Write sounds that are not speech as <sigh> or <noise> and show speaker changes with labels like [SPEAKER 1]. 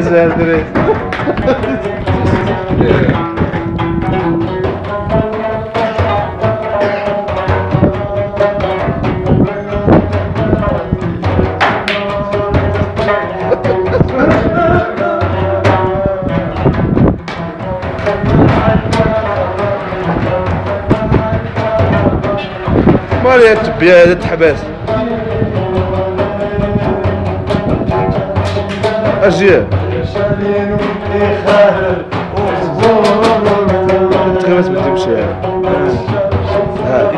[SPEAKER 1] ezberdir. <laughs>
[SPEAKER 2] <laughs>
[SPEAKER 1] مالي أنت بيادة تحباس؟ أجي. تغمس بدي مشي ها